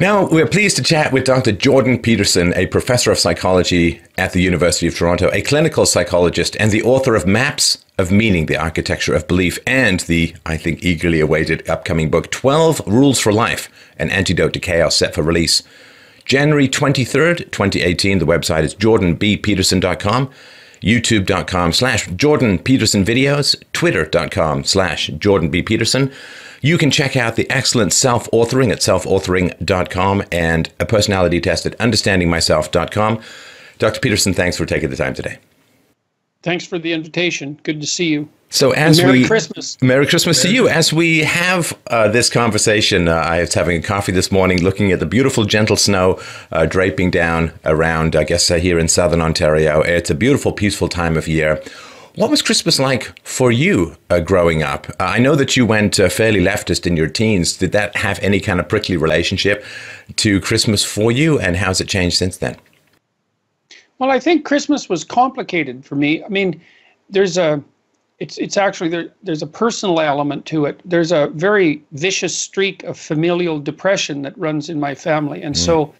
Now, we're pleased to chat with Dr. Jordan Peterson, a professor of psychology at the University of Toronto, a clinical psychologist, and the author of Maps of Meaning, the Architecture of Belief, and the, I think, eagerly awaited upcoming book, 12 Rules for Life An Antidote to Chaos, set for release January 23rd, 2018. The website is jordanbpeterson.com youtube.com slash Jordan Peterson videos, twitter.com slash Jordan B. Peterson. You can check out the excellent self authoring at selfauthoring.com and a personality test at understandingmyself.com. Dr. Peterson, thanks for taking the time today. Thanks for the invitation. Good to see you. So as Merry we Christmas. Merry Christmas to you. As we have uh, this conversation, uh, I was having a coffee this morning, looking at the beautiful, gentle snow uh, draping down around. I guess uh, here in southern Ontario, it's a beautiful, peaceful time of year. What was Christmas like for you uh, growing up? Uh, I know that you went uh, fairly leftist in your teens. Did that have any kind of prickly relationship to Christmas for you, and how's it changed since then? Well, I think Christmas was complicated for me. I mean, there's a it's it's actually there there's a personal element to it. There's a very vicious streak of familial depression that runs in my family, and mm. so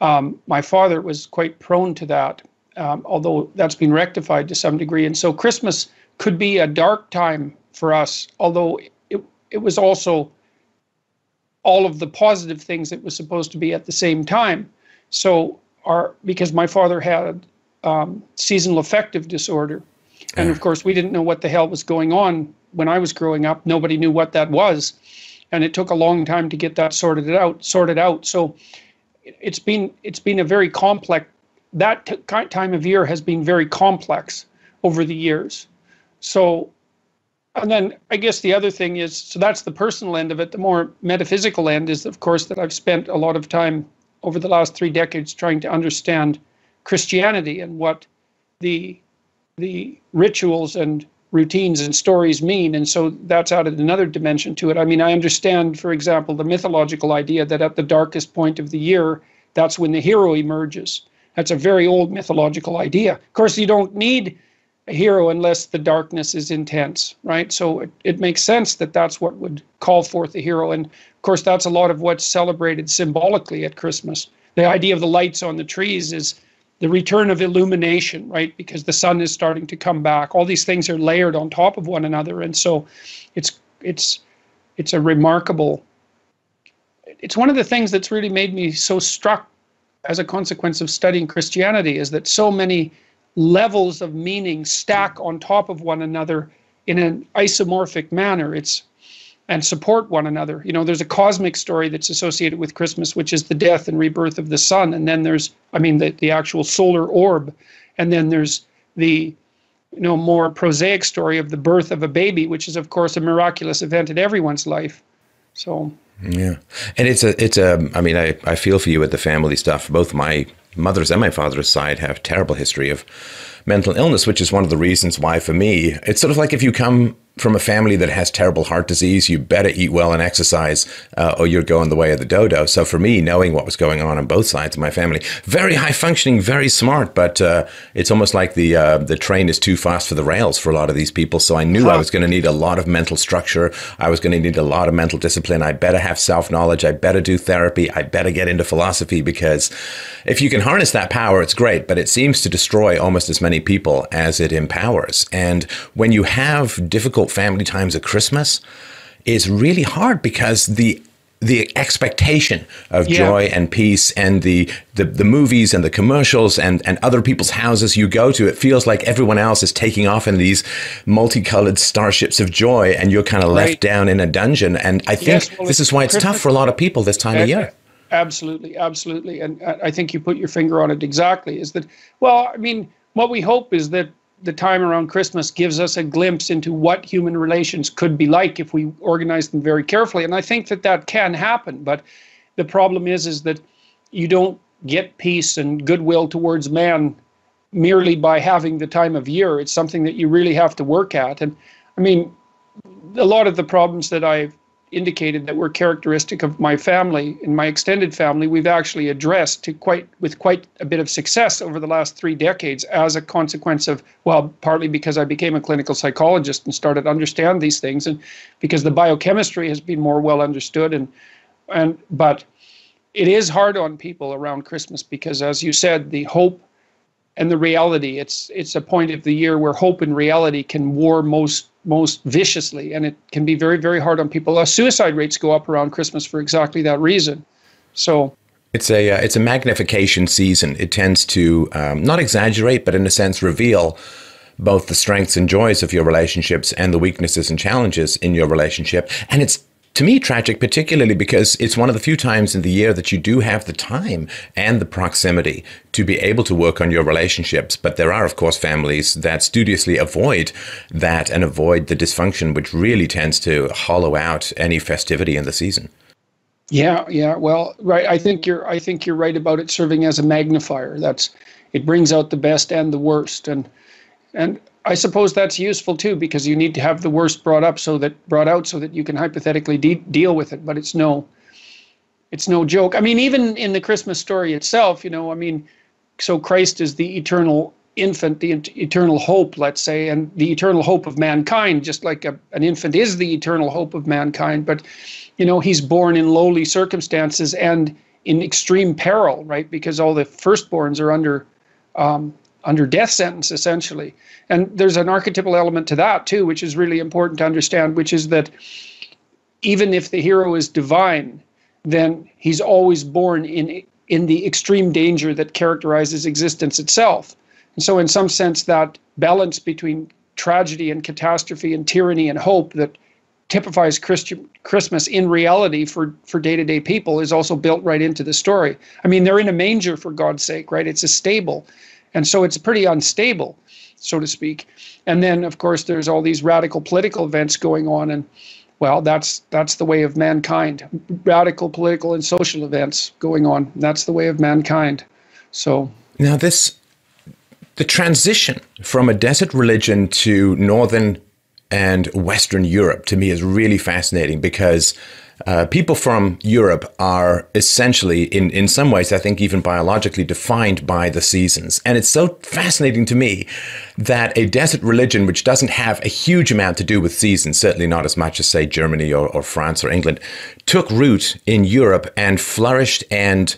um, my father was quite prone to that um, although that's been rectified to some degree. And so Christmas could be a dark time for us, although it, it was also all of the positive things it was supposed to be at the same time. So our because my father had um, seasonal affective disorder, and of course we didn't know what the hell was going on when I was growing up. Nobody knew what that was, and it took a long time to get that sorted out. Sorted out. So it's been it's been a very complex that time of year has been very complex over the years. So, and then I guess the other thing is so that's the personal end of it. The more metaphysical end is, of course, that I've spent a lot of time over the last three decades trying to understand Christianity and what the the rituals and routines and stories mean. And so that's added another dimension to it. I mean, I understand, for example, the mythological idea that at the darkest point of the year, that's when the hero emerges. That's a very old mythological idea. Of course, you don't need a hero unless the darkness is intense, right? So it, it makes sense that that's what would call forth a hero. And of course, that's a lot of what's celebrated symbolically at Christmas. The idea of the lights on the trees is the return of illumination, right? Because the sun is starting to come back. All these things are layered on top of one another. And so it's it's it's a remarkable it's one of the things that's really made me so struck as a consequence of studying Christianity is that so many levels of meaning stack on top of one another in an isomorphic manner. It's and support one another. You know, there's a cosmic story that's associated with Christmas, which is the death and rebirth of the sun, and then there's, I mean, the, the actual solar orb, and then there's the you know more prosaic story of the birth of a baby, which is of course a miraculous event in everyone's life. So yeah, and it's a it's a. I mean, I I feel for you with the family stuff. Both my mother's and my father's side have terrible history of mental illness, which is one of the reasons why, for me, it's sort of like if you come from a family that has terrible heart disease, you better eat well and exercise, uh, or you're going the way of the dodo. So for me, knowing what was going on on both sides of my family, very high functioning, very smart, but uh, it's almost like the uh, the train is too fast for the rails for a lot of these people. So I knew huh. I was going to need a lot of mental structure. I was going to need a lot of mental discipline. I better have self knowledge. I better do therapy. I better get into philosophy because if you can harness that power, it's great. But it seems to destroy almost as many people as it empowers. And when you have difficult family times at Christmas is really hard because the the expectation of yeah. joy and peace and the, the the movies and the commercials and and other people's houses you go to it feels like everyone else is taking off in these multicolored starships of joy and you're kind of right. left down in a dungeon and i think yes, well, this is why it's Christmas. tough for a lot of people this time of year absolutely absolutely and i think you put your finger on it exactly is that well i mean what we hope is that the time around Christmas gives us a glimpse into what human relations could be like if we organize them very carefully. And I think that that can happen. But the problem is, is that you don't get peace and goodwill towards man merely by having the time of year. It's something that you really have to work at. And I mean, a lot of the problems that I've indicated that were characteristic of my family and my extended family we've actually addressed to quite with quite a bit of success over the last three decades as a consequence of well partly because I became a clinical psychologist and started to understand these things and because the biochemistry has been more well understood and and but it is hard on people around Christmas because, as you said, the hope and the reality. It's it's a point of the year where hope and reality can war most most viciously, and it can be very very hard on people. Our suicide rates go up around Christmas for exactly that reason. So. It's a uh, it's a magnification season. It tends to um, not exaggerate, but in a sense reveal both the strengths and joys of your relationships and the weaknesses and challenges in your relationship. And it's to me tragic, particularly because it's one of the few times in the year that you do have the time and the proximity to be able to work on your relationships. But there are, of course, families that studiously avoid that and avoid the dysfunction, which really tends to hollow out any festivity in the season. Yeah, yeah. Well, right. I think you're. I think you're right about it serving as a magnifier. That's it brings out the best and the worst, and and I suppose that's useful too because you need to have the worst brought up so that brought out so that you can hypothetically de- deal with it. But it's no, it's no joke. I mean, even in the Christmas story itself, you know, I mean, so Christ is the eternal infant, the eternal hope, let's say, and the eternal hope of mankind, just like a, an infant is the eternal hope of mankind. But, you know, he's born in lowly circumstances and in extreme peril, right? Because all the firstborns are under um, under death sentence essentially. And there's an archetypal element to that too, which is really important to understand, which is that even if the hero is divine, then he's always born in in the extreme danger that characterizes existence itself. And so, in some sense, that balance between tragedy and catastrophe and tyranny and hope that typifies Christian Christmas in reality for for day to day people is also built right into the story. I mean, they're in a manger for God's sake, right? It's a stable, and so it's pretty unstable so to speak. And then, of course, there's all these radical political events going on, and well, that's that's the way of mankind. Radical political and social events going on. That's the way of mankind. So now this, the transition from a desert religion to northern and Western Europe to me is really fascinating because uh, people from Europe are essentially, in, in some ways, I think even biologically defined by the seasons. And it's so fascinating to me that a desert religion, which doesn't have a huge amount to do with seasons, certainly not as much as, say, Germany or, or France or England, took root in Europe and flourished and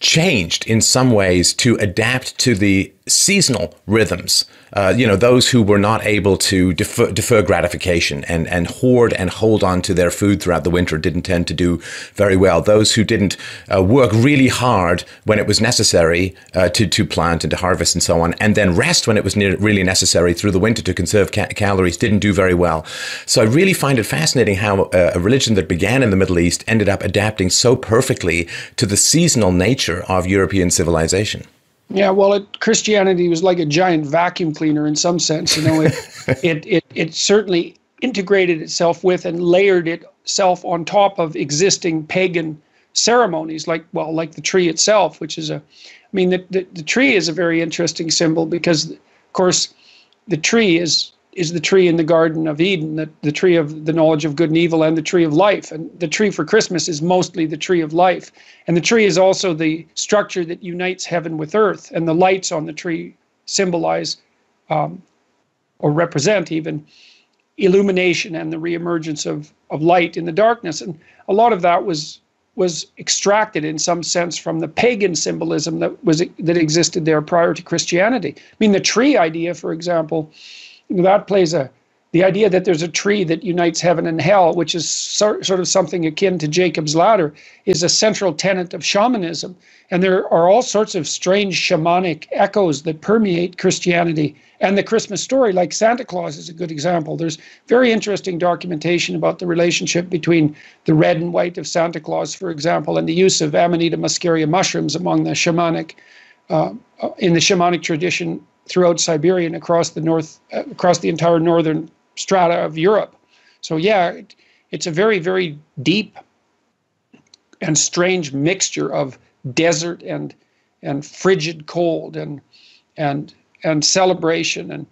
changed in some ways to adapt to the seasonal rhythms. Uh, you know, those who were not able to defer, defer, gratification and, and hoard and hold on to their food throughout the winter didn't tend to do very well. Those who didn't uh, work really hard when it was necessary uh, to, to plant and to harvest and so on, and then rest when it was really necessary through the winter to conserve ca- calories didn't do very well. So I really find it fascinating how uh, a religion that began in the Middle East ended up adapting so perfectly to the seasonal nature of European civilization. Yeah, well, it, Christianity was like a giant vacuum cleaner in some sense. You know, it, it, it, it certainly integrated itself with and layered itself on top of existing pagan ceremonies, like well, like the tree itself, which is a, I mean, the, the, the tree is a very interesting symbol because, of course, the tree is is the tree in the Garden of Eden, the, the tree of the knowledge of good and evil, and the tree of life. And the tree for Christmas is mostly the tree of life. And the tree is also the structure that unites heaven with earth. And the lights on the tree symbolize um, or represent even illumination and the reemergence of, of light in the darkness. And a lot of that was was extracted in some sense from the pagan symbolism that was that existed there prior to Christianity. I mean, the tree idea, for example, that plays a the idea that there's a tree that unites heaven and hell, which is sort, sort of something akin to Jacob's ladder, is a central tenet of shamanism. And there are all sorts of strange shamanic echoes that permeate Christianity and the Christmas story, like Santa Claus is a good example. There's very interesting documentation about the relationship between the red and white of Santa Claus, for example, and the use of Amanita muscaria mushrooms among the shamanic, uh, in the shamanic tradition throughout Siberia and across the north, uh, across the entire northern strata of Europe. So yeah, it, it's a very very deep and strange mixture of desert and and frigid cold and and and celebration and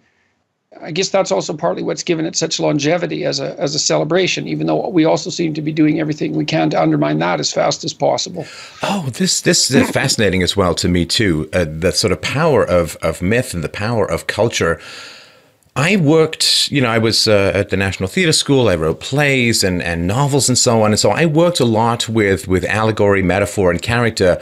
I guess that's also partly what's given it such longevity as a as a celebration, even though we also seem to be doing everything we can to undermine that as fast as possible. Oh, this this is fascinating as well to me too. Uh, the sort of power of of myth and the power of culture. I worked, you know, I was uh, at the National Theatre School. I wrote plays and, and novels and so on. And so I worked a lot with, with allegory, metaphor, and character.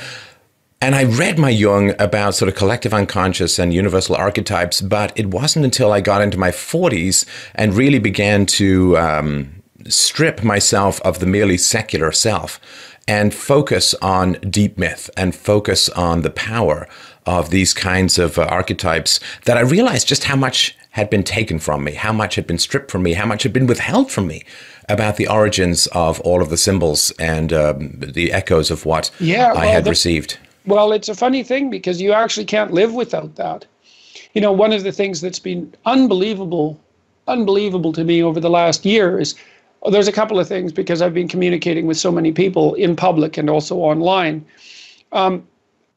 And I read my Jung about sort of collective unconscious and universal archetypes, but it wasn't until I got into my 40s and really began to um, strip myself of the merely secular self and focus on deep myth and focus on the power of these kinds of uh, archetypes that I realized just how much had been taken from me, how much had been stripped from me, how much had been withheld from me about the origins of all of the symbols and um, the echoes of what yeah, I had the, received. Well, it's a funny thing because you actually can't live without that. You know, one of the things that's been unbelievable, unbelievable to me over the last year is well, there's a couple of things because I've been communicating with so many people in public and also online. Um,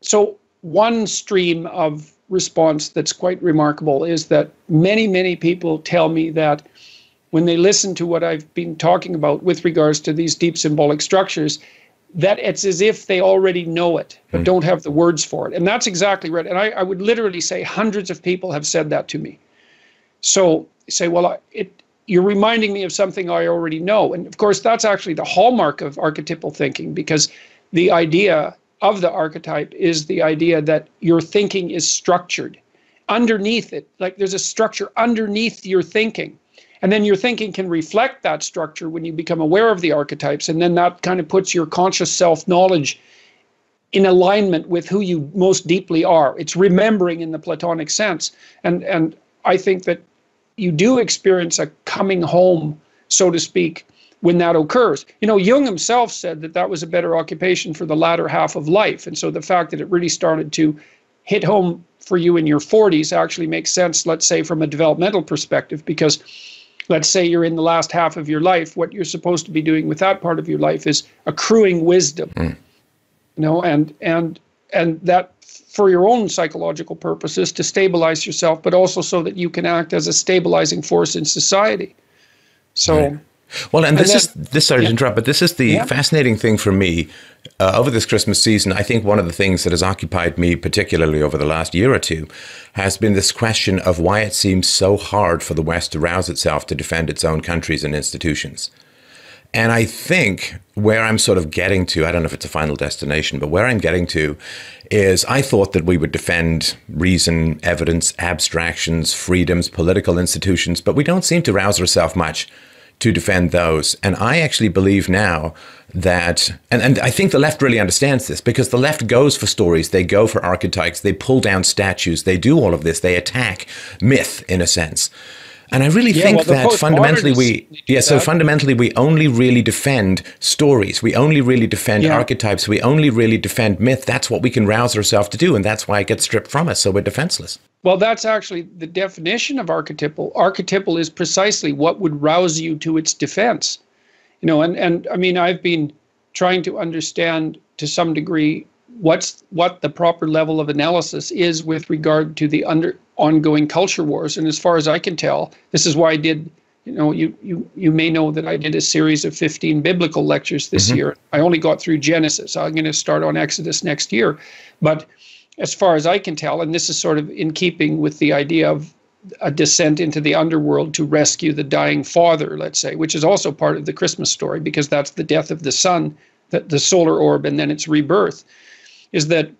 so, one stream of response that's quite remarkable is that many, many people tell me that when they listen to what I've been talking about with regards to these deep symbolic structures, that it's as if they already know it but mm. don't have the words for it. And that's exactly right. And I, I, would literally say hundreds of people have said that to me. So say, well, it, you're reminding me of something I already know. And of course, that's actually the hallmark of archetypal thinking because the idea of the archetype is the idea that your thinking is structured. Underneath it, like there's a structure underneath your thinking. And then your thinking can reflect that structure when you become aware of the archetypes. And then that kind of puts your conscious self knowledge in alignment with who you most deeply are. It's remembering in the Platonic sense. And, and I think that you do experience a coming home, so to speak, when that occurs. You know, Jung himself said that that was a better occupation for the latter half of life. And so the fact that it really started to hit home for you in your 40s actually makes sense, let's say, from a developmental perspective, because let's say you're in the last half of your life, what you're supposed to be doing with that part of your life is accruing wisdom. Mm. You know, and and and that for your own psychological purposes to stabilize yourself, but also so that you can act as a stabilizing force in society. So right. Well, and, and this then, is this. Sorry yeah. to interrupt, but this is the yeah. fascinating thing for me uh, over this Christmas season. I think one of the things that has occupied me, particularly over the last year or two, has been this question of why it seems so hard for the West to rouse itself to defend its own countries and institutions. And I think where I'm sort of getting to, I don't know if it's a final destination, but where I'm getting to is I thought that we would defend reason, evidence, abstractions, freedoms, political institutions, but we don't seem to rouse ourselves much to defend those. And I actually believe now that, and, and I think the left really understands this because the left goes for stories, they go for archetypes, they pull down statues, they do all of this, they attack myth in a sense. And I really yeah, think well, that fundamentally we, yeah, so fundamentally we only really defend stories. We only really defend yeah. archetypes. We only really defend myth. That's what we can rouse ourselves to do. And that's why it gets stripped from us. So we're defenseless. Well, that's actually the definition of archetypal. Archetypal is precisely what would rouse you to its defense. You know, and, and I mean, I've been trying to understand to some degree what's what the proper level of analysis is with regard to the under ongoing culture wars. And as far as I can tell, this is why I did. You know, you you you may know that I did a series of 15 biblical lectures this mm-hmm. year. I only got through Genesis. I'm going to start on Exodus next year, but as far as I can tell, and this is sort of in keeping with the idea of a descent into the underworld to rescue the dying father, let's say, which is also part of the Christmas story because that's the death of the sun, the, the solar orb, and then its rebirth, is that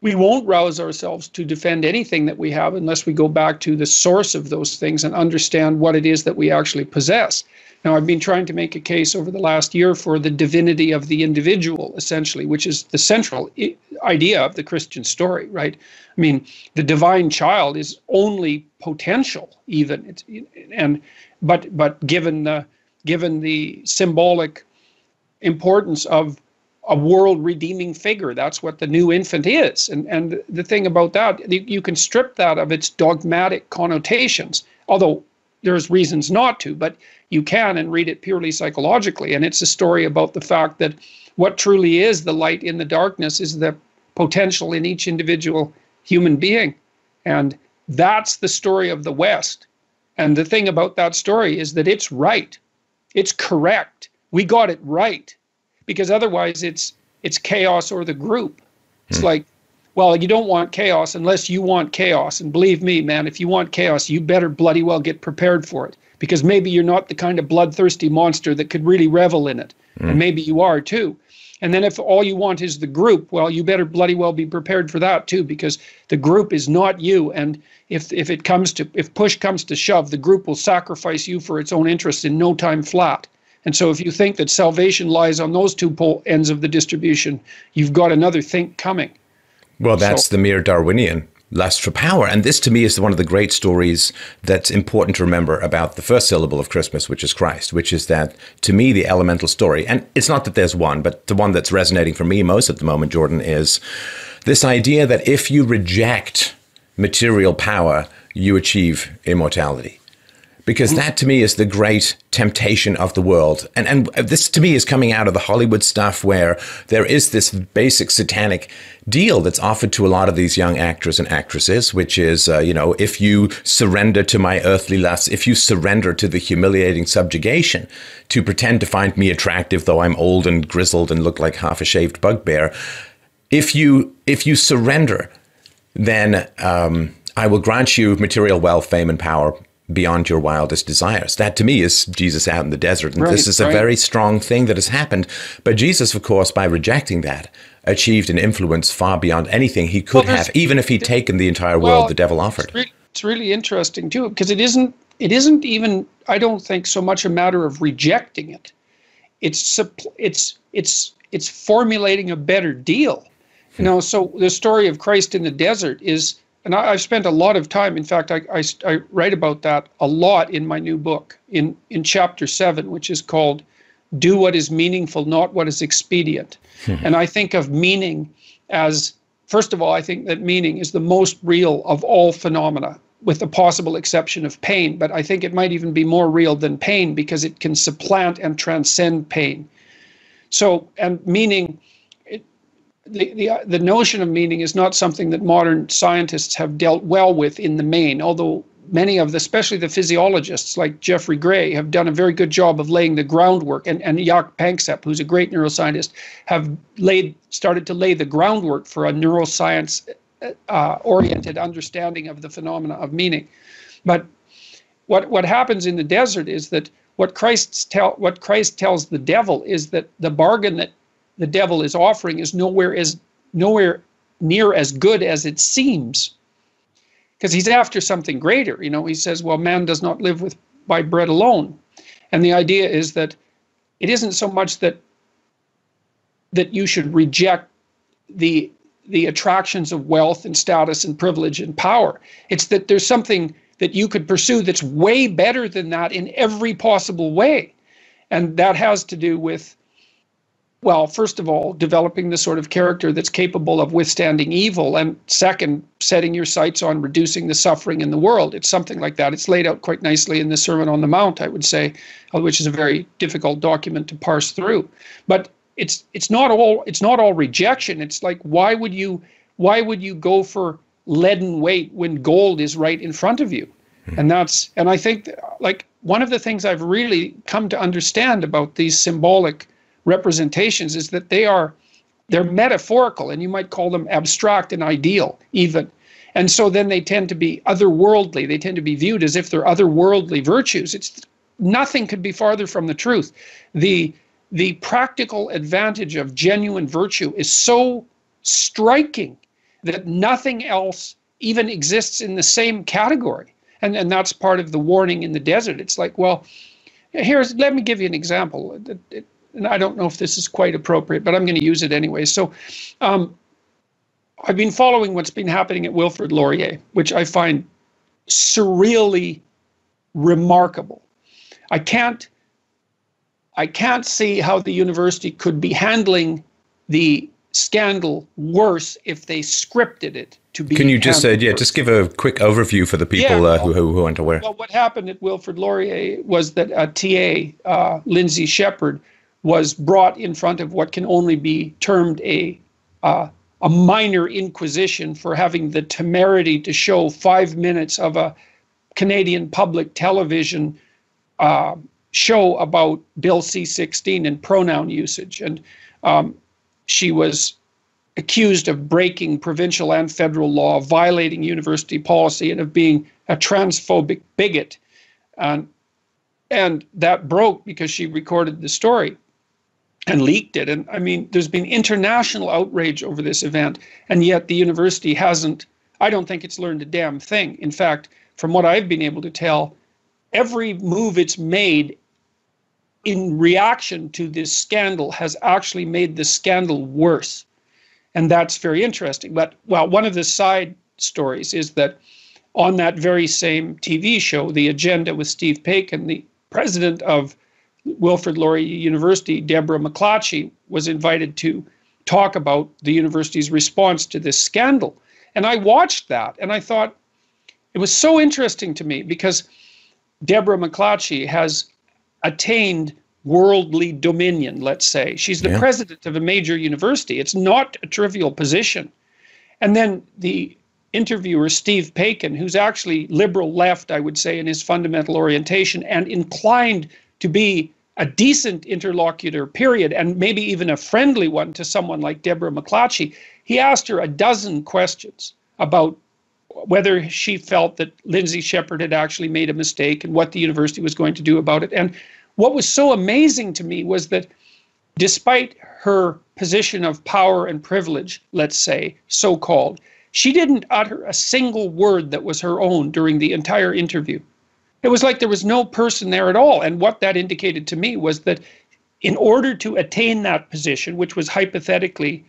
we won't rouse ourselves to defend anything that we have unless we go back to the source of those things and understand what it is that we actually possess. Now, I've been trying to make a case over the last year for the divinity of the individual, essentially, which is the central idea of the Christian story, right? I mean, the divine child is only potential, even, it's, and but but given the given the symbolic importance of a world redeeming figure. That's what the new infant is. And, and the thing about that, you can strip that of its dogmatic connotations, although there's reasons not to, but you can and read it purely psychologically. And it's a story about the fact that what truly is the light in the darkness is the potential in each individual human being. And that's the story of the West. And the thing about that story is that it's right. It's correct. We got it right. Because otherwise it's it's chaos or the group. It's hmm. like well, you don't want chaos unless you want chaos. And believe me, man, if you want chaos, you better bloody well get prepared for it because maybe you're not the kind of bloodthirsty monster that could really revel in it. Mm. And maybe you are too. And then if all you want is the group, well, you better bloody well be prepared for that too, because the group is not you. And if if it comes to if push comes to shove, the group will sacrifice you for its own interests in no time flat. And so if you think that salvation lies on those two pole ends of the distribution, you've got another think coming. Well, that's so, the mere Darwinian lust for power. And this to me is one of the great stories that's important to remember about the first syllable of Christmas, which is Christ, which is that to me, the elemental story, and it's not that there's one, but the one that's resonating for me most at the moment, Jordan, is this idea that if you reject material power, you achieve immortality because that to me is the great temptation of the world. And and this to me is coming out of the Hollywood stuff where there is this basic satanic deal that's offered to a lot of these young actors and actresses, which is uh, you know if you surrender to my earthly lusts, if you surrender to the humiliating subjugation to pretend to find me attractive, though I'm old and grizzled and look like half a shaved bugbear, if you if you surrender, then um, I will grant you material wealth, fame, and power beyond your wildest desires. That to me is Jesus out in the desert. And right, this is a very strong thing that has happened. But Jesus, of course, by rejecting that, achieved an influence far beyond anything he could well, have, even if he'd taken the entire well, world the devil offered. It's really, it's really interesting too, because it isn't it isn't even I don't think so much a matter of rejecting it. It's it's it's it's formulating a better deal. You hmm. know, so the story of Christ in the desert is and I, have spent a lot of time. In fact, I, I, I, write about that a lot in my new book, in, in chapter seven, which is called Do What Is Meaningful, Not What Is Expedient. Hmm. And I think of meaning as, first of all, I think that meaning is the most real of all phenomena, with the possible exception of pain. But I think it might even be more real than pain because it can supplant and transcend pain. So, and meaning the, the, notion of meaning is not something that modern scientists have dealt well with in the main, although many of the, especially the physiologists like Jeffrey Gray, have done a very good job of laying the groundwork, and, and Jaak Panksepp, who's a great neuroscientist, have laid started to lay the groundwork for a neuroscience uh, oriented understanding of the phenomena of meaning. But what what happens in the desert is that what Christ tell what Christ tells the devil is that the bargain that the devil is offering is nowhere as nowhere near as good as it seems. Because he's after something greater you know. He says well man does not live with by bread alone. And the idea is that it isn't so much that that you should reject the the attractions of wealth and status and privilege and power. It's that there's something that you could pursue that's way better than that in every possible way. And that has to do with well, first of all, developing the sort of character that's capable of withstanding evil, and second, setting your sights on reducing the suffering in the world. It's something like that. It's laid out quite nicely in the Sermon on the Mount, I would say, uh, which is a very difficult document to parse through. But it's it's not all it's not all rejection. It's like why would you why would you go for leaden weight when gold is right in front of you? Hmm. And that's and I think like one of the things I've really come to understand about these symbolic representations is that they are they're metaphorical and you might call them abstract and ideal even. And so then they tend to be otherworldly. They tend to be viewed as if they're otherworldly virtues. It's nothing could be farther from the truth. The the practical advantage of genuine virtue is so striking that nothing else even exists in the same category. And and that's part of the warning in the desert. It's like well here's let me give you an example. It, it, and I don't know if this is quite appropriate, but I'm going to use it anyway. So, um, I've been following what's been happening at Wilfrid Laurier, which I find surreally remarkable. I can't I can't see how the university could be handling the scandal worse if they scripted it to be. Can you just uh, yeah, just give a quick overview for the people yeah, uh, who, who, who aren't aware? Well, what happened at Wilfrid Laurier was that a TA, uh, Lindsay Shepherd, was brought in front of what can only be termed a uh, a minor inquisition for having the temerity to show five minutes of a Canadian public television uh, show about Bill C-16 and pronoun usage, and um, she was accused of breaking provincial and federal law, violating university policy, and of being a transphobic bigot. And, and that broke because she recorded the story and leaked it. And I mean, there's been international outrage over this event, and yet the university hasn't, I don't think it's learned a damn thing. In fact, from what I've been able to tell, every move it's made in reaction to this scandal has actually made the scandal worse. And that's very interesting. But, well, one of the side stories is that on that very same TV show, The Agenda with Steve Paikin, the president of Wilfrid Laurier University, Deborah MacLatchy, was invited to talk about the university's response to this scandal. And I watched that and I thought it was so interesting to me because Deborah MacLatchy has attained worldly dominion, let's say. She's the yeah. president of a major university. It's not a trivial position. And then the interviewer, Steve Paikin, who's actually liberal left, I would say, in his fundamental orientation and inclined to be a decent interlocutor, period, and maybe even a friendly one to someone like Deborah MacLatchy, he asked her a dozen questions about whether she felt that Lindsay Shepherd had actually made a mistake and what the university was going to do about it. And what was so amazing to me was that despite her position of power and privilege, let's say, so called, she didn't utter a single word that was her own during the entire interview. It was like there was no person there at all. And what that indicated to me was that in order to attain that position, which was hypothetically,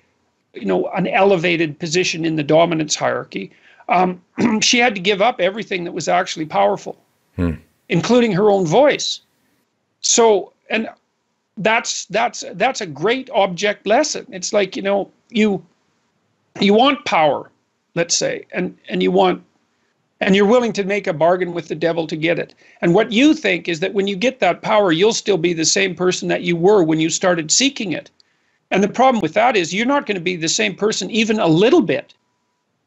you know, an elevated position in the dominance hierarchy, um, she had to give up everything that was actually powerful, hmm. including her own voice. So, and that's that's that's a great object lesson. It's like you know you you want power, let's say, and and you want and you're willing to make a bargain with the devil to get it. And what you think is that when you get that power, you'll still be the same person that you were when you started seeking it. And the problem with that is you're not going to be the same person even a little bit.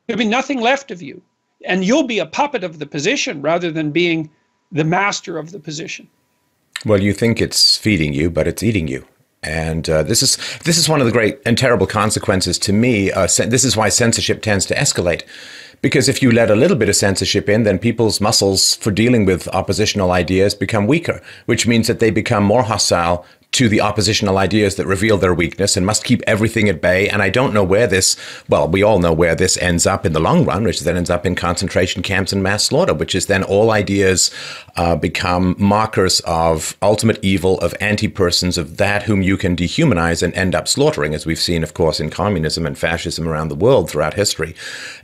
There'll be nothing left of you. And you'll be a puppet of the position rather than being the master of the position. Well, you think it's feeding you, but it's eating you. And uh, this is this is one of the great and terrible consequences to me. Uh, this is why censorship tends to escalate because if you let a little bit of censorship in, then people's muscles for dealing with oppositional ideas become weaker, which means that they become more hostile to the oppositional ideas that reveal their weakness and must keep everything at bay. And I don't know where this, well, we all know where this ends up in the long run, which then ends up in concentration camps and mass slaughter, which is then all ideas uh, become markers of ultimate evil, of anti persons, of that whom you can dehumanize and end up slaughtering, as we've seen, of course, in communism and fascism around the world throughout history.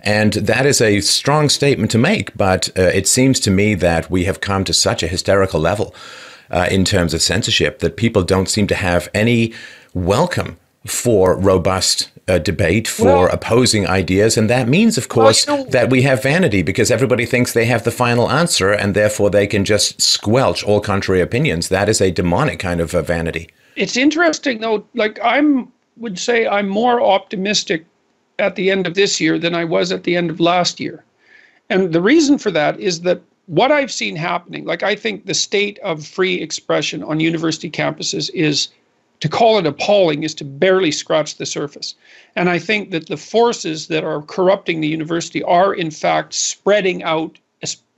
And that is a strong statement to make, but uh, it seems to me that we have come to such a hysterical level uh, in terms of censorship that people don't seem to have any welcome for robust uh, debate, for well, opposing ideas. And that means, of course, well, you know, that we have vanity because everybody thinks they have the final answer and therefore they can just squelch all contrary opinions. That is a demonic kind of uh, vanity. It's interesting, though. Like, I'm would say I'm more optimistic at the end of this year than I was at the end of last year. And the reason for that is that what I've seen happening, like I think the state of free expression on university campuses is to call it appalling is to barely scratch the surface. And I think that the forces that are corrupting the university are in fact spreading out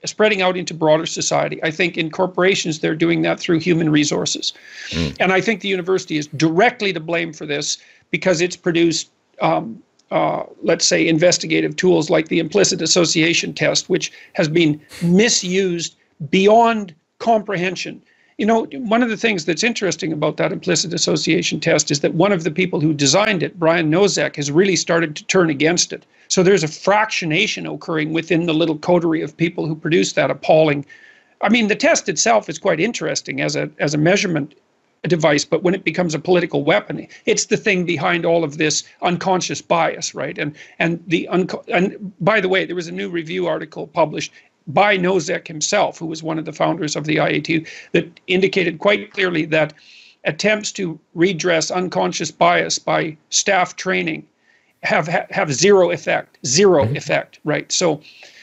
spreading out into broader society. I think in corporations they're doing that through human resources. Mm. And I think the university is directly to blame for this because it's produced um, uh, let's say, investigative tools like the implicit association test, which has been misused beyond comprehension. You know, one of the things that's interesting about that implicit association test is that one of the people who designed it, Brian Nosek, has really started to turn against it. So there's a fractionation occurring within the little coterie of people who produce that appalling. I mean, the test itself is quite interesting as a as a measurement device, but when it becomes a political weapon, it's the thing behind all of this unconscious bias, right? And and the unco- and by the way, there was a new review article published by Nosek himself, who was one of the founders of the IATU, that indicated quite clearly that attempts to redress unconscious bias by staff training have have zero effect, 0 mm-hmm. effect, right? So,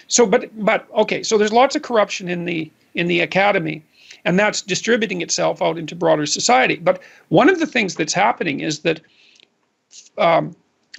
so but but okay, so there's lots of corruption in the in the academy and that's distributing itself out into broader society. But one of the things that's happening is that um,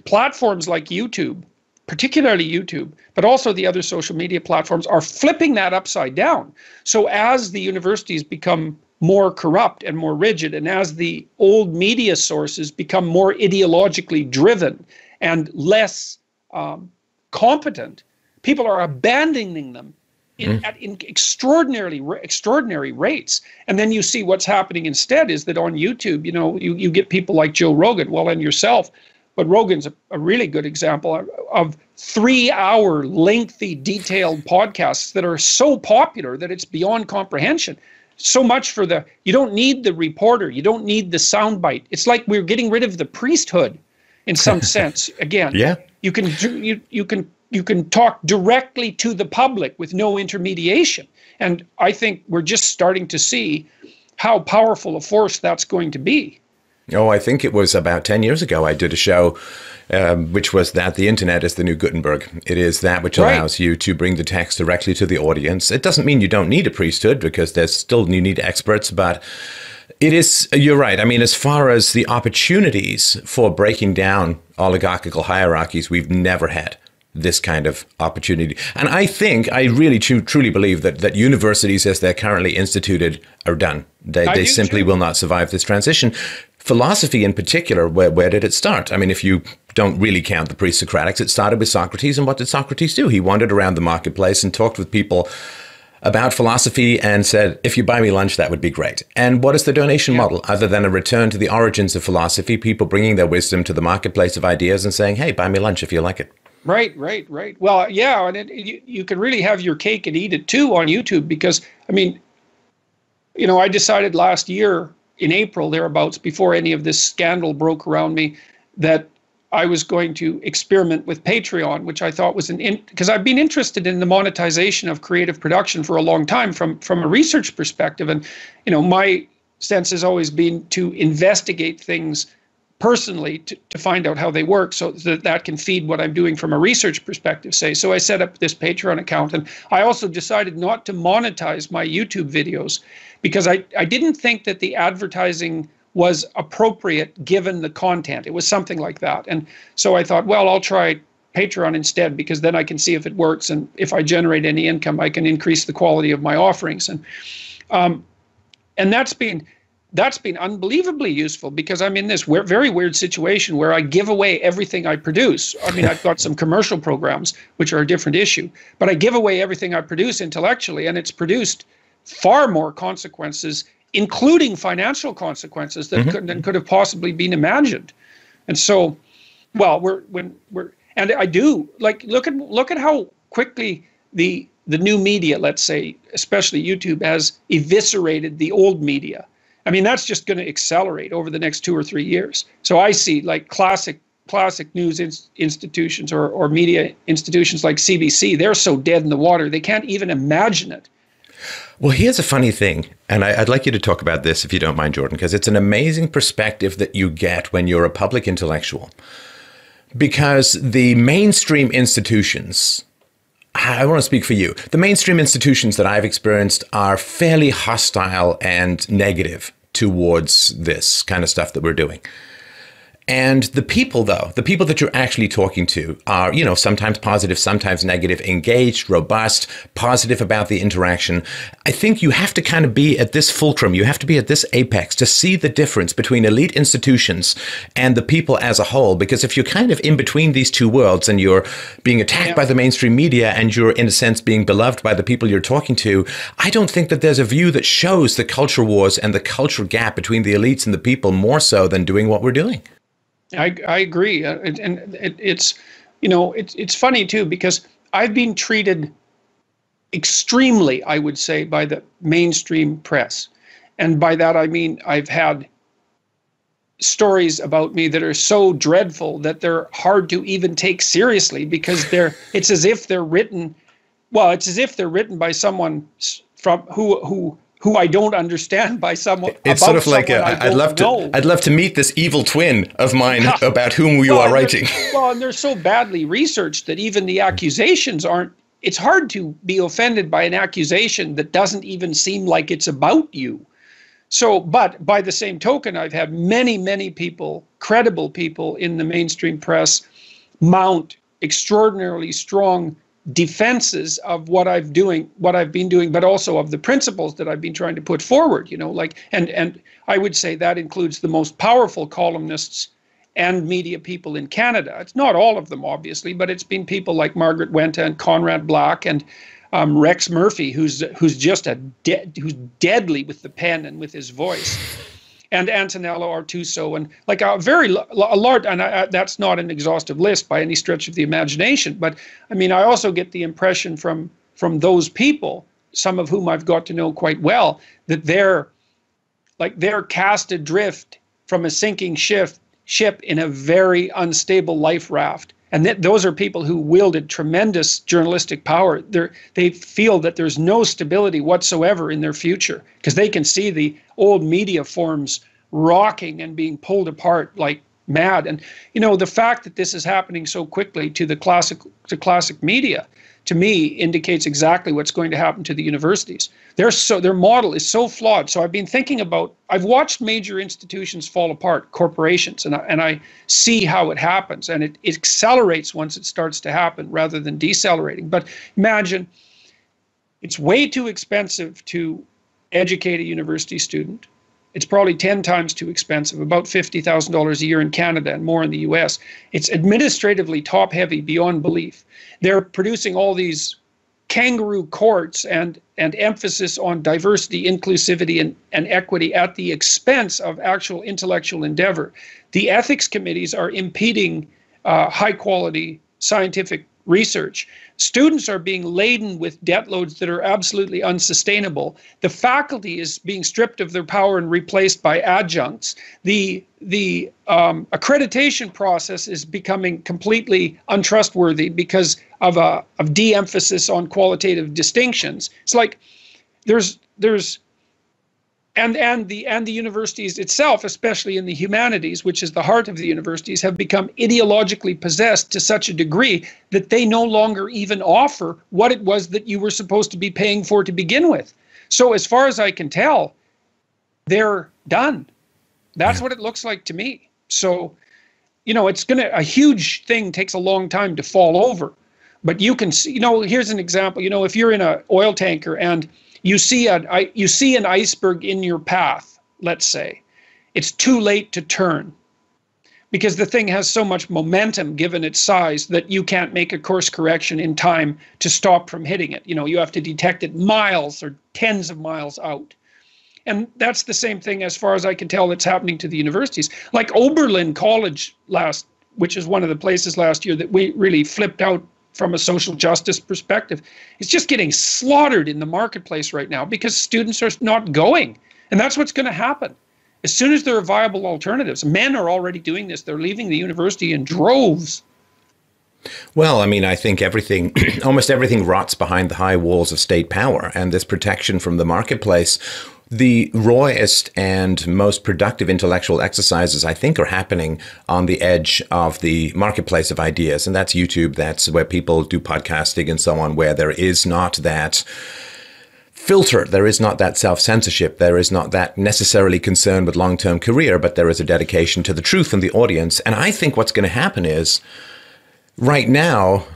platforms like YouTube, particularly YouTube, but also the other social media platforms, are flipping that upside down. So as the universities become more corrupt and more rigid, and as the old media sources become more ideologically driven and less um, competent, people are abandoning them in, mm. at in extraordinarily extraordinary rates. And then you see what's happening instead is that on YouTube, you know, you, you get people like Joe Rogan, well, and yourself, but Rogan's a, a really good example of three hour lengthy detailed podcasts that are so popular that it's beyond comprehension. So much for the you don't need the reporter, you don't need the soundbite. It's like we're getting rid of the priesthood in some sense again. Yeah. You can you you can you can talk directly to the public with no intermediation. And I think we're just starting to see how powerful a force that's going to be. Oh, I think it was about 10 years ago I did a show um, which was that the internet is the new Gutenberg. It is that which allows right. you to bring the text directly to the audience. It doesn't mean you don't need a priesthood because there's still, you need experts, but it is, you're right. I mean, as far as the opportunities for breaking down oligarchical hierarchies, we've never had this kind of opportunity. And I think, I really tr- truly believe that, that universities as they're currently instituted are done. They, they simply too. will not survive this transition. Philosophy in particular, where, where did it start? I mean, if you don't really count the pre Socratics, it started with Socrates. And what did Socrates do? He wandered around the marketplace and talked with people about philosophy and said, if you buy me lunch, that would be great. And what is the donation yeah. model other than a return to the origins of philosophy, people bringing their wisdom to the marketplace of ideas and saying, hey, buy me lunch if you like it? Right, right, right. Well, yeah, and it, you, you can really have your cake and eat it too on YouTube because, I mean, you know, I decided last year in April, thereabouts, before any of this scandal broke around me, that I was going to experiment with Patreon, which I thought was an in because I've been interested in the monetization of creative production for a long time from from a research perspective, and you know my sense has always been to investigate things personally to, to find out how they work so that that can feed what I'm doing from a research perspective, say. So I set up this Patreon account and I also decided not to monetize my YouTube videos because I, I didn't think that the advertising was appropriate given the content. It was something like that. And so I thought, well, I'll try Patreon instead because then I can see if it works. And if I generate any income, I can increase the quality of my offerings. And um, and that's been that's been unbelievably useful because I'm in this very weird situation where I give away everything I produce. I mean, I've got some commercial programs, which are a different issue, but I give away everything I produce intellectually, and it's produced far more consequences, including financial consequences that mm-hmm. could, than could have possibly been imagined. And so, well, we're when we're and I do like look at look at how quickly the the new media, let's say, especially YouTube, has eviscerated the old media I mean, that's just going to accelerate over the next two or three years. So I see like classic classic news in- institutions or, or media institutions like CBC, they're so dead in the water, they can't even imagine it. Well, here's a funny thing, and I, would like you to talk about this if you don't mind, Jordan, because it's an amazing perspective that you get when you're a public intellectual. Because the mainstream institutions, I want to speak for you, the mainstream institutions that I've experienced are fairly hostile and negative towards this kind of stuff that we're doing. And the people, though, the people that you're actually talking to are, you know, sometimes positive, sometimes negative, engaged, robust, positive about the interaction. I think you have to kind of be at this fulcrum, you have to be at this apex to see the difference between elite institutions and the people as a whole. Because if you're kind of in between these two worlds and you're being attacked yeah. by the mainstream media and you're, in a sense, being beloved by the people you're talking to, I don't think that there's a view that shows the culture wars and the cultural gap between the elites and the people more so than doing what we're doing. I, I agree. Uh, and it, it's, you know, it's, it's funny too, because I've been treated extremely, I would say, by the mainstream press. And by that, I mean, I've had stories about me that are so dreadful that they're hard to even take seriously because they're, it's as if they're written, well, it's as if they're written by someone from who, who who I don't understand by someone. It's sort of like i uh, would love know. to I'd love to meet this evil twin of mine about whom you well, are writing. well, and they're so badly researched that even the accusations aren't. It's hard to be offended by an accusation that doesn't even seem like it's about you. So, but by the same token, I've had many, many people, credible people in the mainstream press, mount extraordinarily strong defenses of what I've doing, what I've been doing, but also of the principles that I've been trying to put forward. You know, like and and I would say that includes the most powerful columnists and media people in Canada. It's not all of them, obviously, but it's been people like Margaret Wente and Conrad Black and um, Rex Murphy, who's who's just a de- who's deadly with the pen and with his voice, and Antonella Artuso, and like a very a large, and I, that's not an exhaustive list by any stretch of the imagination. But I mean, I also get the impression from from those people, some of whom I've got to know quite well, that they're like they're cast adrift from a sinking ship ship in a very unstable life raft and th- those are people who wielded tremendous journalistic power. They're, they feel that there's no stability whatsoever in their future because they can see the old media forms rocking and being pulled apart like mad. And you know the fact that this is happening so quickly to the classic to classic media to me indicates exactly what's going to happen to the universities. Their so their model is so flawed. So I've been thinking about I've watched major institutions fall apart, corporations, and I, and I see how it happens, and it, it accelerates once it starts to happen rather than decelerating. But imagine it's way too expensive to educate a university student. It's probably 10 times too expensive, about $50,000 a year in Canada and more in the US. It's administratively top heavy beyond belief. They're producing all these kangaroo courts and, and emphasis on diversity, inclusivity, and, and equity at the expense of actual intellectual endeavor. The ethics committees are impeding uh, high quality scientific research. Students are being laden with debt loads that are absolutely unsustainable. The faculty is being stripped of their power and replaced by adjuncts. The the um, accreditation process is becoming completely untrustworthy because of a of de-emphasis on qualitative distinctions. It's like there's there's and and the and the universities itself especially in the humanities which is the heart of the universities have become ideologically possessed to such a degree that they no longer even offer what it was that you were supposed to be paying for to begin with. So as far as i can tell they're done. That's yeah. what it looks like to me. So you know it's going to a huge thing takes a long time to fall over. But you can see you know here's an example. You know if you're in a oil tanker and you see a you see an iceberg in your path let's say. It's too late to turn because the thing has so much momentum given its size that you can't make a course correction in time to stop from hitting it. You know you have to detect it miles or tens of miles out. And that's the same thing as far as i can tell that's happening to the universities. Like oberlin college last which is one of the places last year that we really flipped out from a social justice perspective is just getting slaughtered in the marketplace right now because students are not going. And that's what's going to happen. As soon as there are viable alternatives, men are already doing this. They're leaving the university in droves. Well, I mean, I think everything, almost everything rots behind the high walls of state power, and this protection from the marketplace the rawest and most productive intellectual exercises, I think, are happening on the edge of the marketplace of ideas. And that's YouTube, that's where people do podcasting and so on, where there is not that filter. There is not that self censorship. There is not that necessarily concern with long term career, but there is a dedication to the truth and the audience. And I think what's going to happen is right now,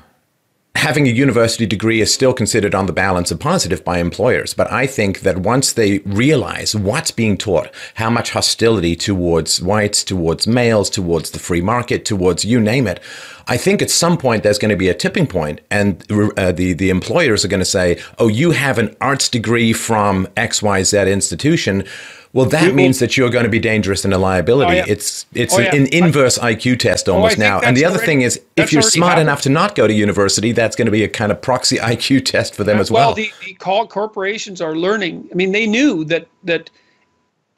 having a university degree is still considered on the balance a positive by employers. But I think that once they realize what's being taught, how much hostility towards whites, towards males, towards the free market, towards you name it, I think at some point there's going to be a tipping point, and uh, the the employers are going to say, "Oh, you have an arts degree from X Y Z institution." Well, that means that you're going to be dangerous and a liability. Oh, yeah. It's it's oh, yeah. an, inverse I, IQ test oh, almost oh, now. And the other already, thing is, if you're smart happened. enough to not go to university, that's going to be a kind of proxy IQ test for them as well. Well, the, the corporations are learning. I mean, they knew that that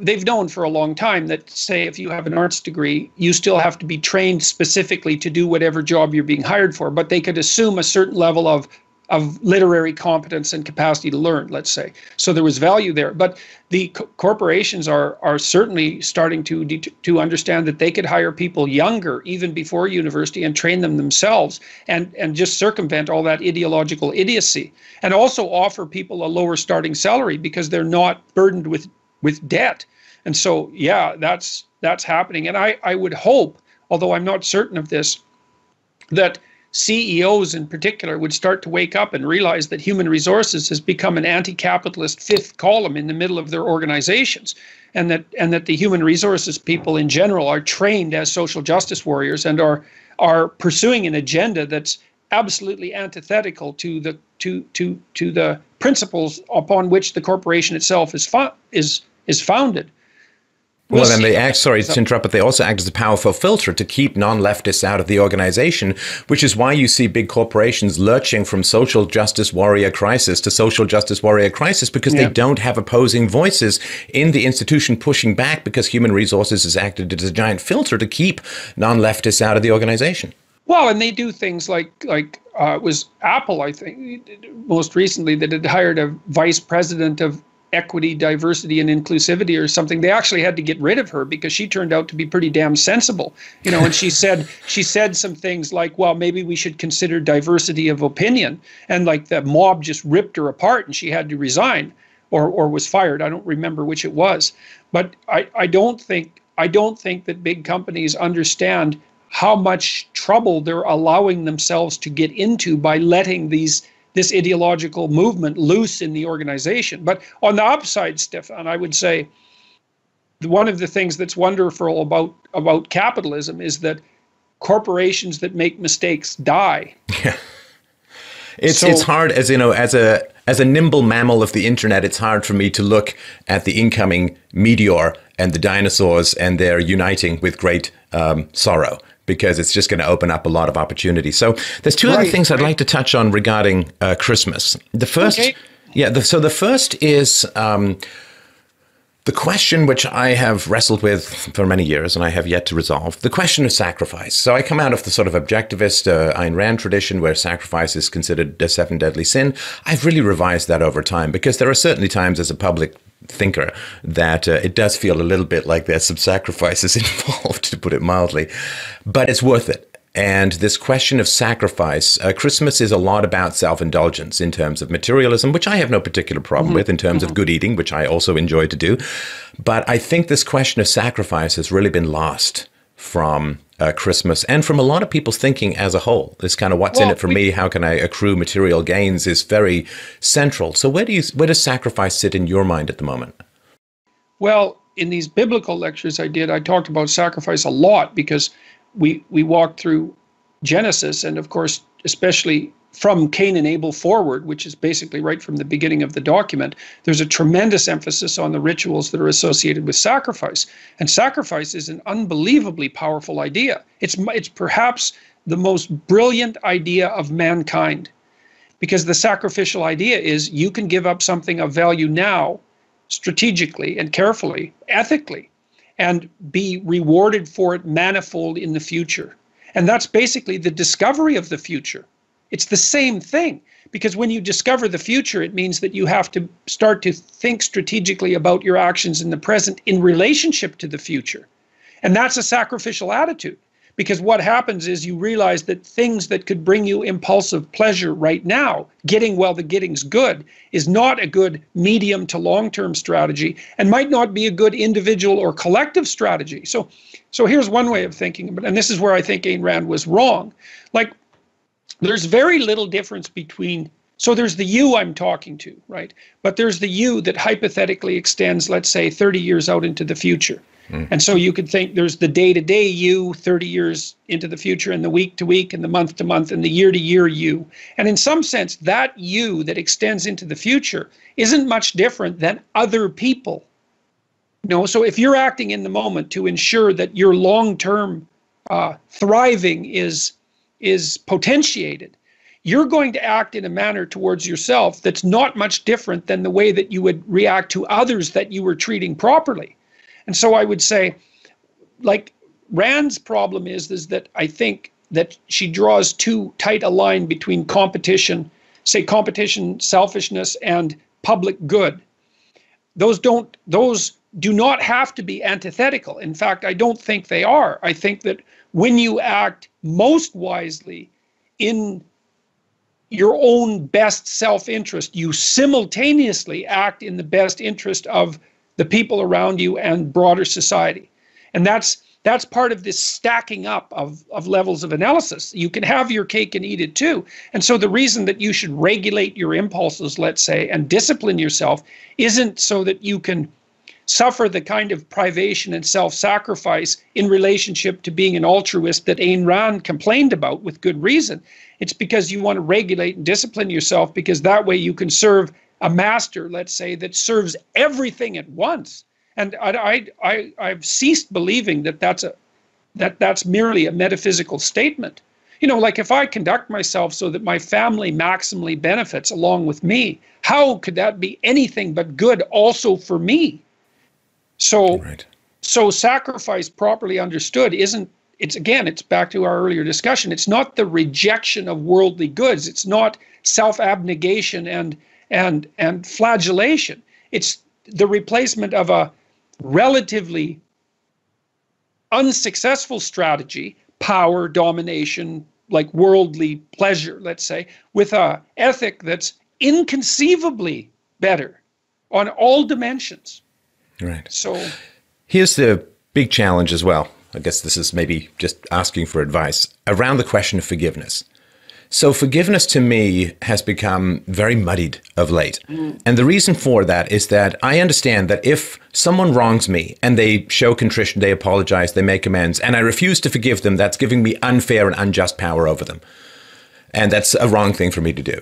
they've known for a long time that say if you have an arts degree you still have to be trained specifically to do whatever job you're being hired for but they could assume a certain level of of literary competence and capacity to learn, let's say. So there was value there. But the co- corporations are are certainly starting to to understand that they could hire people younger, even before university, and train them themselves, and and just circumvent all that ideological idiocy, and also offer people a lower starting salary because they're not burdened with with debt. And so, yeah, that's that's happening. And I, I would hope, although I'm not certain of this, that CEOs in particular would start to wake up and realize that human resources has become an anti-capitalist fifth column in the middle of their organizations and that and that the human resources people in general are trained as social justice warriors and are are pursuing an agenda that's absolutely antithetical to the to to to the principles upon which the corporation itself is fo- is is founded well, then they act, sorry to interrupt, but they also act as a powerful filter to keep non leftists out of the organization, which is why you see big corporations lurching from social justice warrior crisis to social justice warrior crisis because yeah. they don't have opposing voices in the institution pushing back because human resources has acted as a giant filter to keep non leftists out of the organization. Well, and they do things like like uh, it was Apple, I think, most recently that had hired a vice president of equity, diversity, and inclusivity or something. They actually had to get rid of her because she turned out to be pretty damn sensible, you know. And she said she said some things like, "Well, maybe we should consider diversity of opinion," and like the mob just ripped her apart, and she had to resign or or was fired. I don't remember which it was, but I I don't think I don't think that big companies understand how much trouble they're allowing themselves to get into by letting these this ideological movement loose in the organization. But on the upside, Stefan, I would say one of the things that's wonderful about about capitalism is that corporations that make mistakes die. Yeah. It's so, it's hard as you know as a as a nimble mammal of the internet it's hard for me to look at the incoming meteor and the dinosaurs and they're uniting with great um, sorrow because it's just going to open up a lot of opportunities. So there's two right, other things I'd like to touch on regarding uh, Christmas. The first, okay. yeah, the, so the first is um, the question which I have wrestled with for many years and I have yet to resolve the question of sacrifice. So I come out of the sort of objectivist uh, Ayn Rand tradition where sacrifice is considered a seven deadly sin. I've really revised that over time because there are certainly times as a public thinker that uh, it does feel a little bit like there's some sacrifices involved, to put it mildly, but it's worth it. And this question of sacrifice, uh, Christmas is a lot about self indulgence in terms of materialism, which I have no particular problem mm-hmm. with, in terms mm-hmm. of good eating, which I also enjoy to do. But I think this question of sacrifice has really been lost from uh, Christmas and from a lot of people's thinking as a whole. This kind of what's well, in it for we, me, how can I accrue material gains is very central. So where do you where does sacrifice sit in your mind at the moment? Well, in these biblical lectures I did, I talked about sacrifice a lot because we we walked through Genesis and of course especially from Cain and Abel forward, which is basically right from the beginning of the document, there's a tremendous emphasis on the rituals that are associated with sacrifice. And sacrifice is an unbelievably powerful idea. It's, it's perhaps the most brilliant idea of mankind because the sacrificial idea is you can give up something of value now strategically and carefully, ethically, and be rewarded for it manifold in the future. And that's basically the discovery of the future. It's the same thing because when you discover the future, it means that you have to start to think strategically about your actions in the present in relationship to the future. And that's a sacrificial attitude because what happens is you realize that things that could bring you impulsive pleasure right now, getting while the getting's good, is not a good medium to long term strategy and might not be a good individual or collective strategy. So, so here's one way of thinking, about, and this is where I think Ayn Rand was wrong. Like there's very little difference between so there's the you I'm talking to, right? But there's the you that hypothetically extends, let's say, 30 years out into the future. Mm. And so you could think there's the day to day you 30 years into the future, and the week to week, and the month to month, and the year to year you. And in some sense, that you that extends into the future isn't much different than other people. You know, so if you're acting in the moment to ensure that your long term uh, thriving is is potentiated, you're going to act in a manner towards yourself that's not much different than the way that you would react to others that you were treating properly. And so I would say, like Rand's problem is, is that I think that she draws too tight a line between competition, say competition, selfishness, and public good. Those don't those do not have to be antithetical. In fact, I don't think they are. I think that when you act most wisely in your own best self interest, you simultaneously act in the best interest of the people around you, and broader society. And that's that's part of this stacking up of, of levels of analysis. You can have your cake and eat it too. And so the reason that you should regulate your impulses, let's say, and discipline yourself isn't so that you can suffer the kind of privation and self sacrifice in relationship to being an altruist that Ayn Rand complained about with good reason. It's because you want to regulate and discipline yourself because that way you can serve a master, let's say, that serves everything at once and I, I, I, have ceased believing that that's a that that's merely a metaphysical statement. You know, like if I conduct myself so that my family maximally benefits along with me, how could that be anything but good also for me? So, right. so sacrifice properly understood isn't. It's again, it's back to our earlier discussion. It's not the rejection of worldly goods. It's not self-abnegation and and and flagellation. It's the replacement of a relatively unsuccessful strategy, power, domination, like worldly pleasure, let's say, with a ethic that's inconceivably better on all dimensions. Right. So here's the big challenge as well. I guess this is maybe just asking for advice around the question of forgiveness. So forgiveness to me has become very muddied of late. Mm. And the reason for that is that I understand that if someone wrongs me and they show contrition, they apologize, they make amends, and I refuse to forgive them, that's giving me unfair and unjust power over them. And that's a wrong thing for me to do.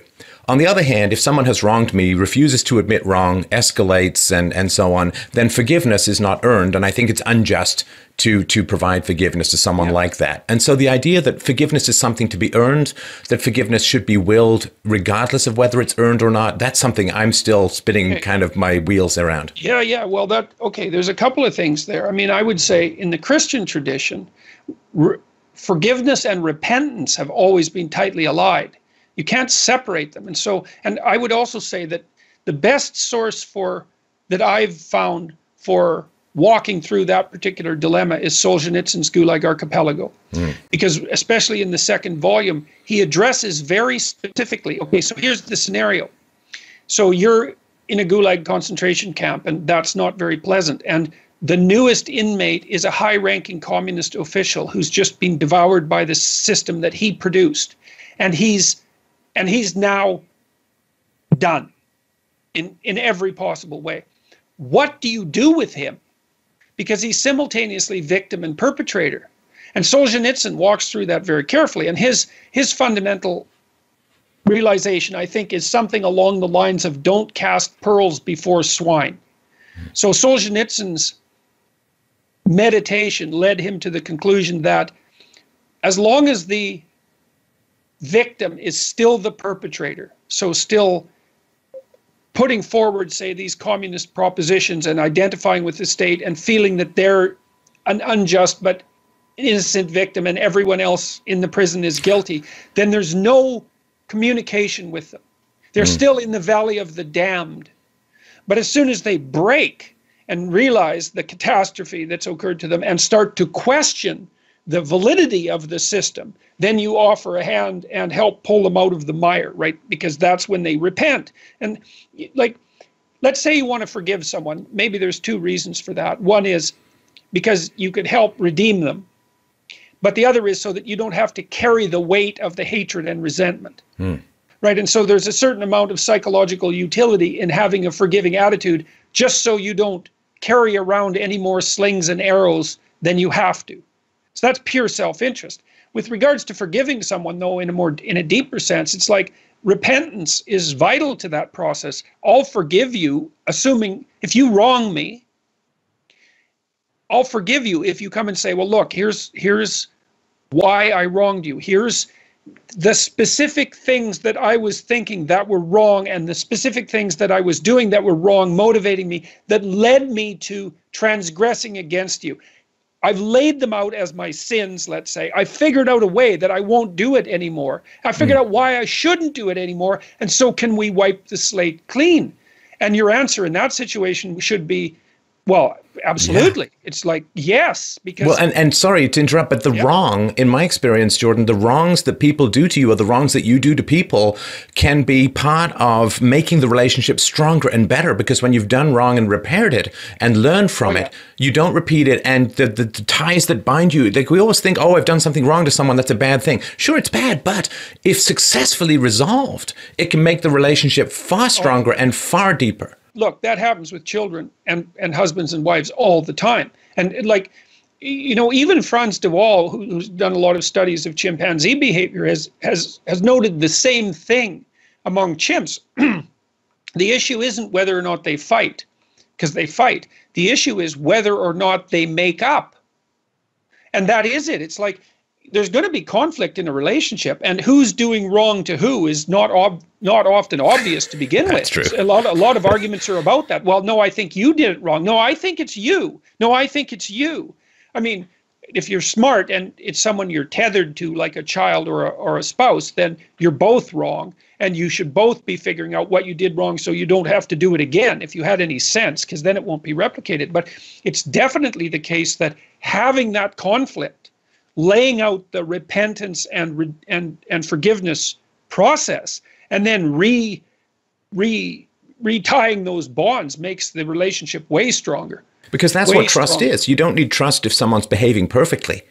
On the other hand, if someone has wronged me, refuses to admit wrong, escalates, and, and so on, then forgiveness is not earned. And I think it's unjust to, to provide forgiveness to someone yeah. like that. And so the idea that forgiveness is something to be earned, that forgiveness should be willed regardless of whether it's earned or not, that's something I'm still spinning okay. kind of my wheels around. Yeah, yeah. Well, that, okay, there's a couple of things there. I mean, I would say in the Christian tradition, re- forgiveness and repentance have always been tightly allied you can't separate them. And so, and I would also say that the best source for that I've found for walking through that particular dilemma is Solzhenitsyn's Gulag Archipelago. Mm. Because, especially in the second volume, he addresses very specifically okay, so here's the scenario. So you're in a Gulag concentration camp, and that's not very pleasant. And the newest inmate is a high ranking communist official who's just been devoured by the system that he produced. And he's and he's now done in, in every possible way. What do you do with him? Because he's simultaneously victim and perpetrator. And Solzhenitsyn walks through that very carefully. And his, his fundamental realization, I think, is something along the lines of don't cast pearls before swine. So Solzhenitsyn's meditation led him to the conclusion that as long as the victim is still the perpetrator. So, still putting forward, say, these communist propositions and identifying with the state and feeling that they're an unjust but innocent victim and everyone else in the prison is guilty, then there's no communication with them. They're mm. still in the valley of the damned. But as soon as they break and realize the catastrophe that's occurred to them and start to question the validity of the system, then you offer a hand and help pull them out of the mire, right? Because that's when they repent. And like, let's say you want to forgive someone. Maybe there's two reasons for that. One is because you could help redeem them, but the other is so that you don't have to carry the weight of the hatred and resentment. Hmm. Right. And so there's a certain amount of psychological utility in having a forgiving attitude just so you don't carry around any more slings and arrows than you have to. So that's pure self-interest. With regards to forgiving someone, though, in a more in a deeper sense, it's like repentance is vital to that process. I'll forgive you, assuming if you wrong me, I'll forgive you if you come and say, "Well, look, here's here's why I wronged you. Here's the specific things that I was thinking that were wrong and the specific things that I was doing that were wrong motivating me that led me to transgressing against you. I've laid them out as my sins, let's say. I figured out a way that I won't do it anymore. I figured mm. out why I shouldn't do it anymore. And so, can we wipe the slate clean? And your answer in that situation should be Well, absolutely. Yeah. It's like yes, because well, and and sorry to interrupt, but the yeah. wrong, in my experience, Jordan, the wrongs that people do to you or the wrongs that you do to people can be part of making the relationship stronger and better. Because when you've done wrong and repaired it and learned from oh, yeah. it, you don't repeat it, and the, the, the ties that bind you. Like we always think, oh, I've done something wrong to someone. That's a bad thing. Sure, it's bad, but if successfully resolved, it can make the relationship far oh. stronger oh. and far deeper look, that happens with children and, and husbands and wives all the time. And like, you know, even Frans de Waal, who's done a lot of studies of chimpanzee behavior, has has has noted the same thing among chimps. the issue isn't whether or not they fight, because they fight. The issue is whether or not they make up. And that is it. It's like there's going to be conflict in a relationship, and who's doing wrong to who is not ob- not often obvious to begin with. True. A lot a lot of arguments are about that. Well, no, I think you did it wrong. No, I think it's you. No, I think it's you. I mean, if you're smart and it's someone you're tethered to, like a child or a, or a spouse, then you're both wrong, and you should both be figuring out what you did wrong so you don't have to do it again if you had any sense, because then it won't be replicated. But it's definitely the case that having that conflict laying out the repentance and and and forgiveness process and then re re retying those bonds makes the relationship way stronger. Because that's way what trust stronger. is. You don't need trust if someone's behaving perfectly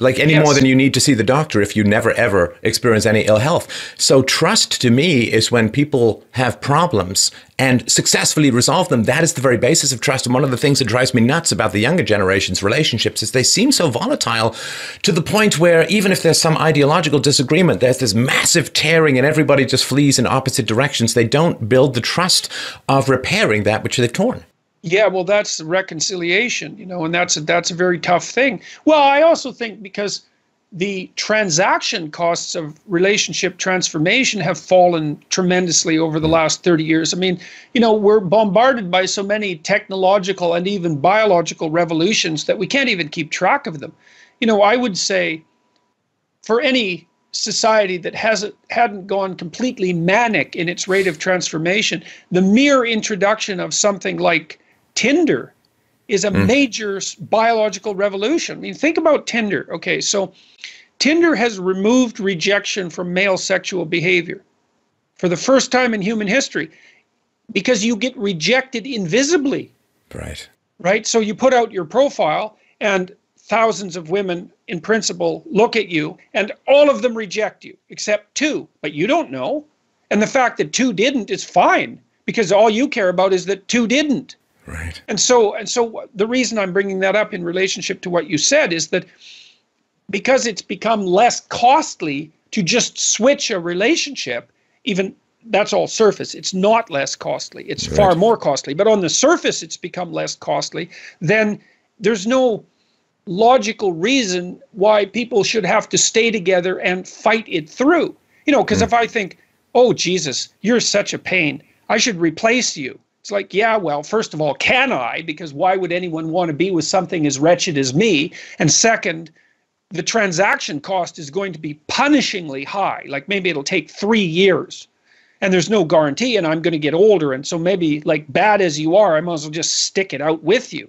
like any yes. more than you need to see the doctor if you never ever experience any ill health. So trust to me is when people have problems and successfully resolve them. That is the very basis of trust. And one of the things that drives me nuts about the younger generation's relationships is they seem so volatile to the point where even if there's some ideological disagreement, there's this massive tearing and everybody just flees in opposite directions. They don't build the trust of repairing that which they've torn. Yeah, well, that's reconciliation, you know, and that's a, that's a very tough thing. Well, I also think because the transaction costs of relationship transformation have fallen tremendously over the mm. last 30 years. I mean, you know, we're bombarded by so many technological and even biological revolutions that we can't even keep track of them. You know, I would say for any society that hasn't hadn't gone completely manic in its rate of transformation, the mere introduction of something like Tinder is a mm. major biological revolution. I mean, think about Tinder. Okay, so Tinder has removed rejection from male sexual behavior for the first time in human history because you get rejected invisibly. Right. Right? So you put out your profile and thousands of women in principle look at you and all of them reject you except two, but you don't know. And the fact that two didn't is fine because all you care about is that two didn't. Right. And so and so the reason I'm bringing that up in relationship to what you said is that because it's become less costly to just switch a relationship, even that's all surface. It's not less costly. It's right. far more costly. But on the surface, it's become less costly. Then there's no logical reason why people should have to stay together and fight it through. You know, because mm. if I think, oh, Jesus, you're such a pain, I should replace you. It's like, yeah, well, first of all, can I? Because why would anyone want to be with something as wretched as me? And second, the transaction cost is going to be punishingly high. Like maybe it'll take three years and there's no guarantee, and I'm going to get older. And so maybe, like, bad as you are, I might as well just stick it out with you.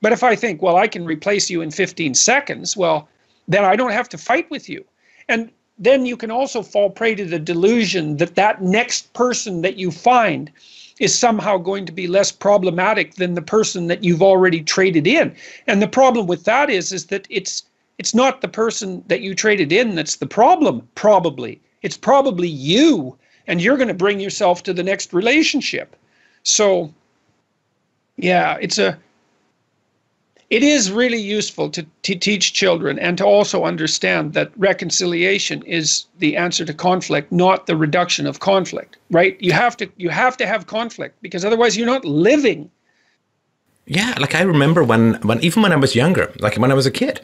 But if I think, well, I can replace you in 15 seconds, well, then I don't have to fight with you. And then you can also fall prey to the delusion that that next person that you find is somehow going to be less problematic than the person that you've already traded in. And the problem with that is is that it's it's not the person that you traded in that's the problem probably. It's probably you and you're going to bring yourself to the next relationship. So yeah, it's a it is really useful to, to teach children and to also understand that reconciliation is the answer to conflict not the reduction of conflict right? You have to you have to have conflict because otherwise you're not living. Yeah like i remember when when even when i was younger like when i was a kid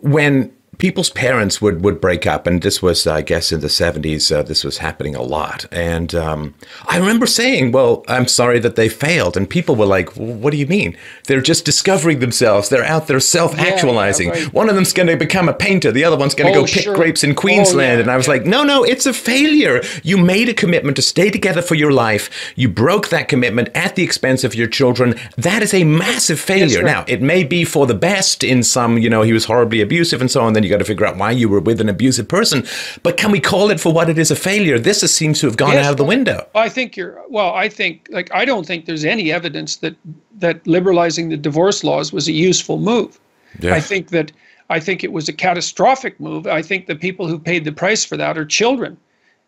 when people's parents would, would break up, and this was, I guess, in the 70s, uh, this was happening a lot. And um, I remember saying, Well, I'm sorry that they failed. And people were like, What do you mean? They're just discovering themselves. They're out there self actualizing. Yeah, right. One of them's going to become a painter, the other one's going to oh, go pick sure. grapes in Queensland. Oh, yeah, and I was yeah. like, No, no, it's a failure. You made a commitment to stay together for your life. You broke that commitment at the expense of your children. That is a massive failure. Right. Now, it may be for the best in some, you know, he was horribly abusive and so on. Then you got to figure out why you were with an abusive person. But can we call it for what it is a failure? This is, seems to have gone yes, out of the window. I think you're, well, I think, like, I don't think there's any evidence that, that liberalizing the divorce laws was a useful move. Yeah. I think that, I think it was a catastrophic move. I think the people who paid the price for that are children.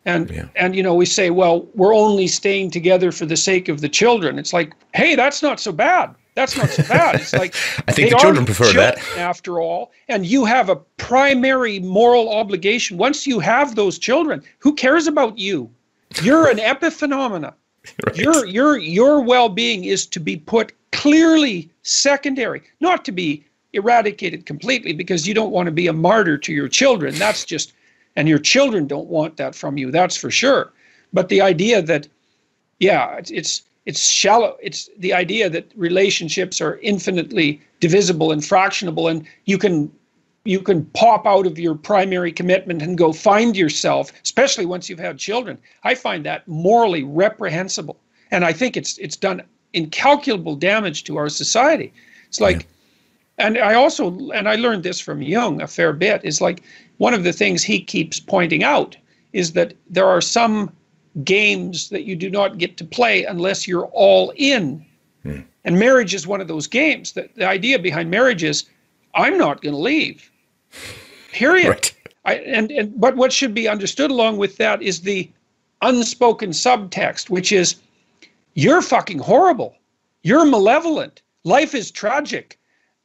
And yeah. and you know we say, well, we're only staying together for the sake of the children. It's like, hey, that's not so bad. That's not so bad. It's like I think the children prefer that after all, and you have a primary moral obligation. Once you have those children, who cares about you? You're an epiphenomena. Right. Your your your well-being is to be put clearly secondary, not to be eradicated completely because you don't want to be a martyr to your children. That's just and your children don't want that from you. That's for sure. But the idea that yeah, it's, it's it's shallow it's the idea that relationships are infinitely divisible and fractionable and you can you can pop out of your primary commitment and go find yourself especially once you've had children. I find that morally reprehensible. And i think it's it's done incalculable damage to our society. It's like yeah. and i also and i learned this from Jung a fair bit is like one of the things he keeps pointing out is that there are some games that you do not get to play unless you're all in. Hmm. And marriage is one of those games. The, the idea behind marriage is I'm not going to leave. Period. Right. I, and, and but what should be understood along with that is the unspoken subtext, which is you're fucking horrible. You're malevolent. Life is tragic.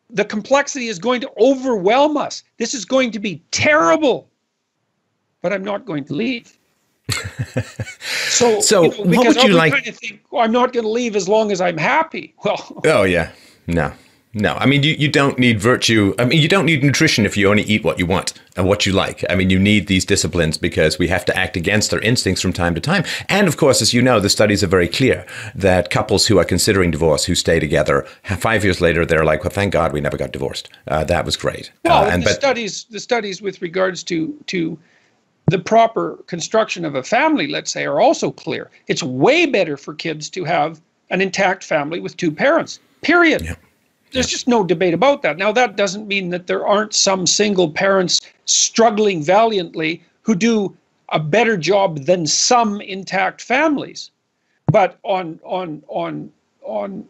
The complexity is going to overwhelm us. This is going to be terrible. But I'm not going to leave so, so you know, what would you like? Kind of think, I'm not going to leave as long as I'm happy. Well, oh yeah, no, no. I mean, you, you don't need virtue. I mean, you don't need nutrition if you only eat what you want and what you like. I mean, you need these disciplines because we have to act against our instincts from time to time. And of course, as you know, the studies are very clear that couples who are considering divorce, who stay together, five years later, they're like, "Well, thank God we never got divorced. Uh, that was great." Well, uh, and the but, studies, the studies with regards to to the proper construction of a family, let's say, are also clear. It's way better for kids to have an intact family with two parents, period. Yeah. There's yeah. just no debate about that. Now, that doesn't mean that there aren't some single parents struggling valiantly who do a better job than some intact families. But on, on, on, on,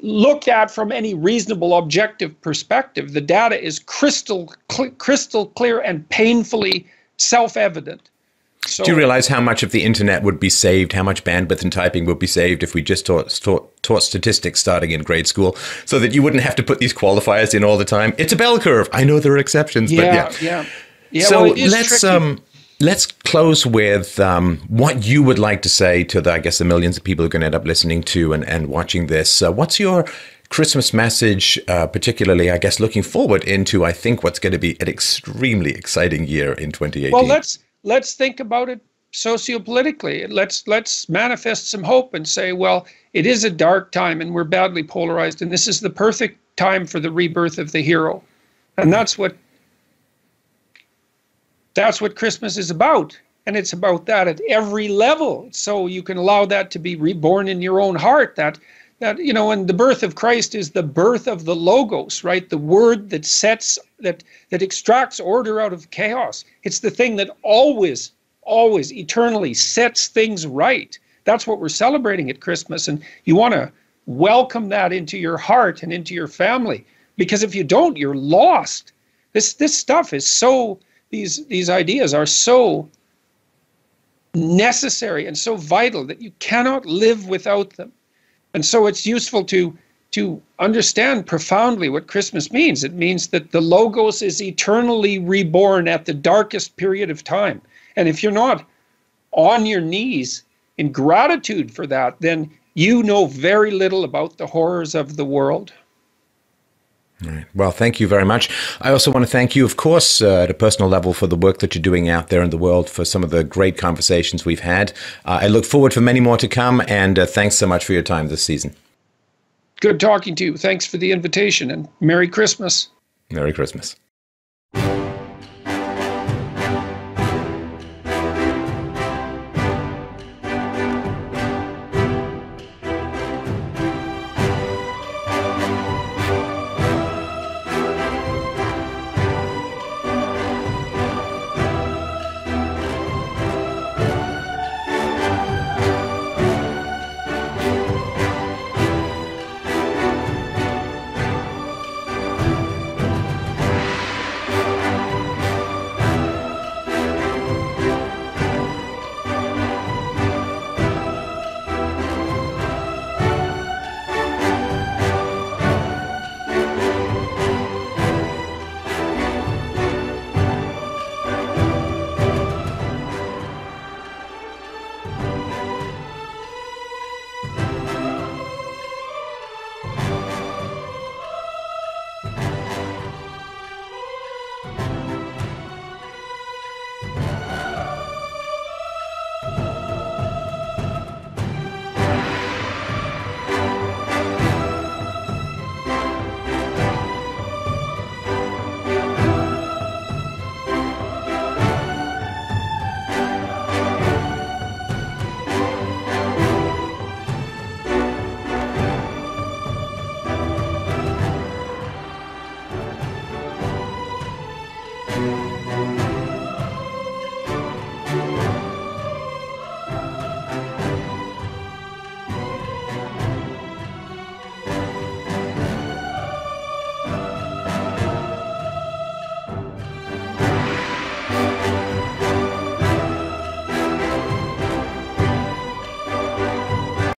looked at from any reasonable objective perspective, the data is crystal cl- crystal clear and painfully self-evident. So, Do you realize how much of the internet would be saved, how much bandwidth and typing would be saved if we just taught, taught, taught statistics starting in grade school so that you wouldn't have to put these qualifiers in all the time? It's a bell curve. I know there are exceptions, yeah, but yeah. Yeah. yeah so well, let's um let's close with um, what you would like to say to the, I guess, the millions of people who are going to end up listening to and, and watching this. Uh, what's your Christmas message, uh, particularly, I guess, looking forward into, I think, what's going to be an extremely exciting year in 2018? Well, let's let's think about it sociopolitically. Let's let's manifest some hope and say, well, it is a dark time and we're badly polarized, and this is the perfect time for the rebirth of the hero, and that's what that's what Christmas is about. And it's about that at every level. So you can allow that to be reborn in your own heart. That that you know, and the birth of Christ is the birth of the logos, right? The word that sets that that extracts order out of chaos. It's the thing that always, always, eternally sets things right. That's what we're celebrating at Christmas. And you want to welcome that into your heart and into your family. Because if you don't, you're lost. This this stuff is so these these ideas are so necessary and so vital that you cannot live without them. And so it's useful to to understand profoundly what Christmas means. It means that the logos is eternally reborn at the darkest period of time. And if you're not on your knees in gratitude for that, then you know very little about the horrors of the world. Right. Well, thank you very much. I also want to thank you, of course, uh, at a personal level for the work that you're doing out there in the world, for some of the great conversations we've had. Uh, I look forward for many more to come, and uh, thanks so much for your time this season. Good talking to you. Thanks for the invitation, and Merry Christmas. Merry Christmas.